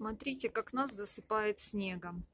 Смотрите, как нас засыпает снегом.